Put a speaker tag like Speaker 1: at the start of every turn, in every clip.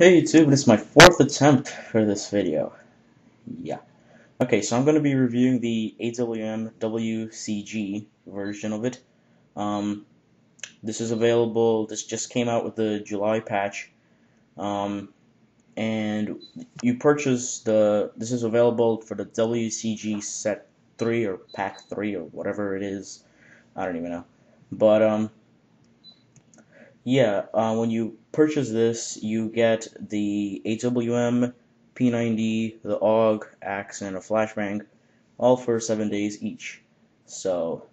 Speaker 1: Hey YouTube, this is my fourth attempt for this video. Yeah. Okay, so I'm going to be reviewing the AWM WCG version of it. Um, this is available, this just came out with the July patch. Um, and you purchase the, this is available for the WCG set 3 or pack 3 or whatever it is. I don't even know. But, um, yeah, uh, when you purchase this, you get the AWM, P90, the AUG, AXE, and a flashbang, all for seven days each. So,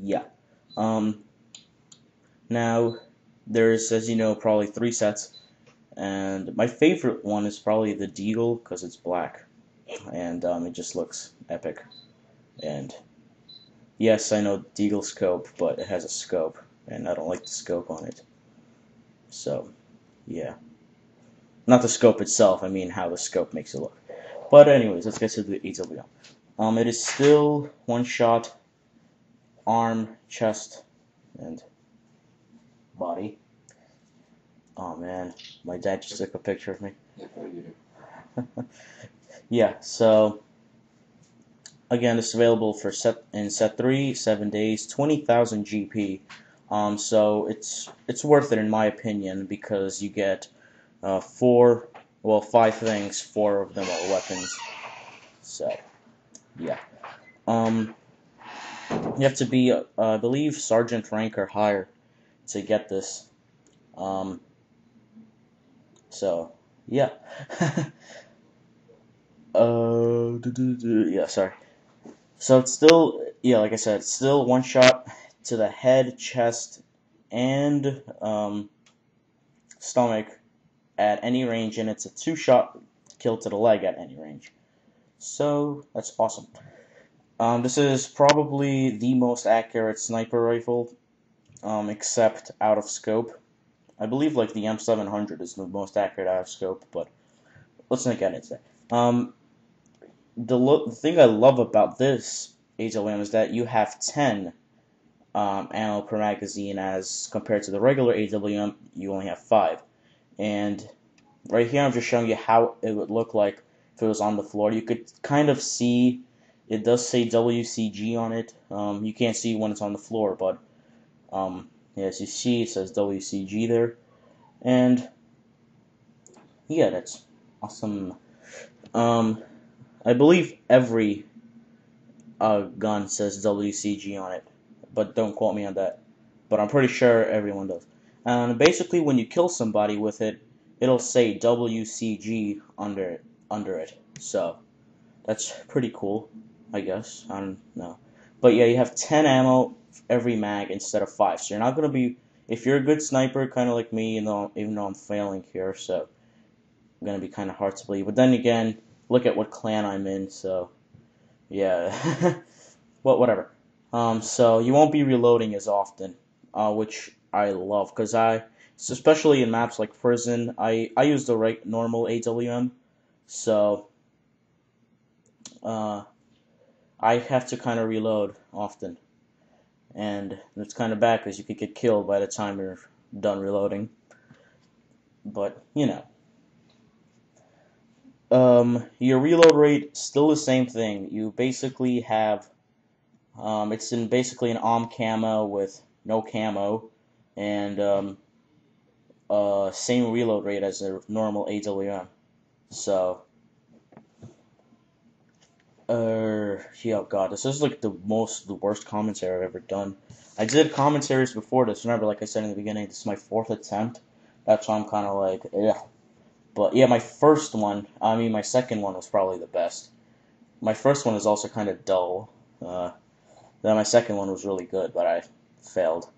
Speaker 1: yeah. Um, now, there's, as you know, probably three sets, and my favorite one is probably the Deagle because it's black, and um, it just looks epic. And yes, I know Deagle scope, but it has a scope and I don't like the scope on it. So, yeah. Not the scope itself, I mean how the scope makes it look. But anyways, let's get to the AWM. Um, it is still one shot, arm, chest, and body. Oh man, my dad just took a picture of me. yeah, so again, it's available for set in set three, seven days, twenty thousand GP. Um, so it's it's worth it in my opinion because you get uh, four, well, five things. Four of them are weapons. So, yeah. Um, you have to be, uh, I believe, sergeant rank or higher to get this. Um, so, yeah. uh, yeah, sorry. So it's still, yeah, like I said, still one shot to the head, chest, and um, stomach at any range, and it's a two shot kill to the leg at any range. So that's awesome. Um, this is probably the most accurate sniper rifle, um, except out of scope. I believe like the M700 is the most accurate out of scope, but let's not get into that. Um, the, the thing I love about this AWM is that you have 10 um, ammo per magazine as compared to the regular AWM, you only have 5. And right here I'm just showing you how it would look like if it was on the floor. You could kind of see, it does say WCG on it. Um, you can't see when it's on the floor, but um, as you see, it says WCG there. And yeah, that's awesome. Um, I believe every uh, gun says WCG on it but don't quote me on that. But I'm pretty sure everyone does. And basically, when you kill somebody with it, it'll say WCG under it, under it. So that's pretty cool, I guess. I don't know. But yeah, you have 10 ammo every mag instead of 5. So you're not going to be, if you're a good sniper, kind of like me, you know, even though I'm failing here, so going to be kind of hard to believe. But then again, look at what clan I'm in, so yeah. well, whatever. Um, so you won't be reloading as often, uh, which I love because I, especially in maps like prison, I I use the right normal AWM, so uh, I have to kind of reload often, and it's kind of bad because you could get killed by the time you're done reloading. But you know. Um, your reload rate still the same thing. You basically have um, it's in basically an AWM camo with no camo, and um, uh, same reload rate as a normal AWM. So, uh, yeah, oh god, this is like the most, the worst commentary I've ever done. I did commentaries before this. Remember, like I said in the beginning, this is my fourth attempt. That's why I'm kind of like, yeah. But yeah, my first one, I mean, my second one was probably the best. My first one is also kind of dull. Uh, then my second one was really good, but I failed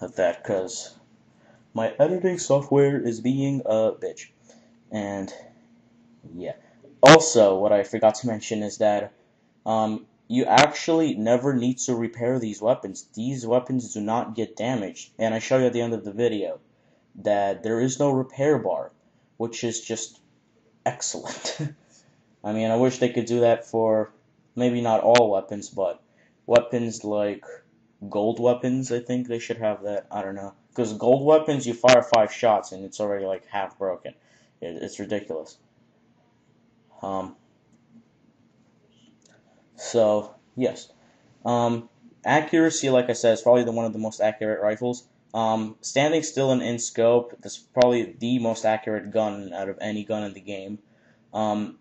Speaker 1: at that because my editing software is being a bitch. And yeah. Also, what I forgot to mention is that um, you actually never need to repair these weapons. These weapons do not get damaged. And I show you at the end of the video that there is no repair bar, which is just excellent. I mean, I wish they could do that for maybe not all weapons, but weapons like gold weapons. I think they should have that. I don't know. because gold weapons you fire five shots and it's already like half broken. It, it's ridiculous. Um. So yes, um, accuracy, like I said, is probably the one of the most accurate rifles. Um, standing still and in scope, that's probably the most accurate gun out of any gun in the game. Um,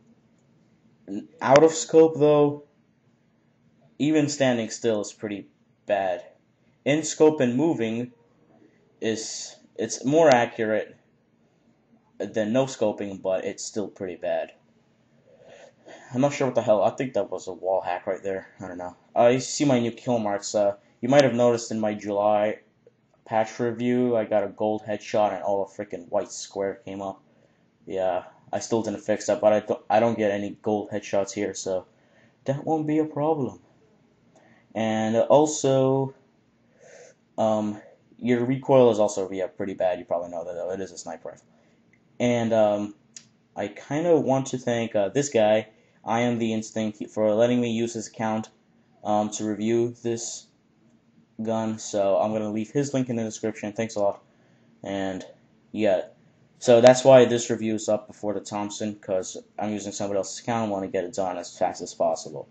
Speaker 1: out of scope, though, even standing still is pretty bad. In scope and moving is it's more accurate than no scoping, but it's still pretty bad. I'm not sure what the hell. I think that was a wall hack right there. I don't know. I see my new kill marks. Uh, you might have noticed in my July patch review, I got a gold headshot and all a freaking white square came up. Yeah, I still didn't fix that, but I don't, I don't get any gold headshots here, so that won't be a problem. And also, um, your recoil is also yeah pretty bad. You probably know that though. It is a sniper rifle. And um, I kind of want to thank uh, this guy, I am the Instinct, for letting me use his account um, to review this gun. So I'm gonna leave his link in the description. Thanks a lot. And yeah, so that's why this review is up before the Thompson because I'm using somebody else's account. I want to get it done as fast as possible.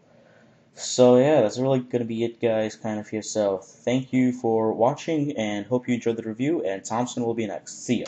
Speaker 1: So yeah, that's really gonna be it, guys. Kind of here. So thank you for watching and hope you enjoyed the review. And Thompson will be next. See ya.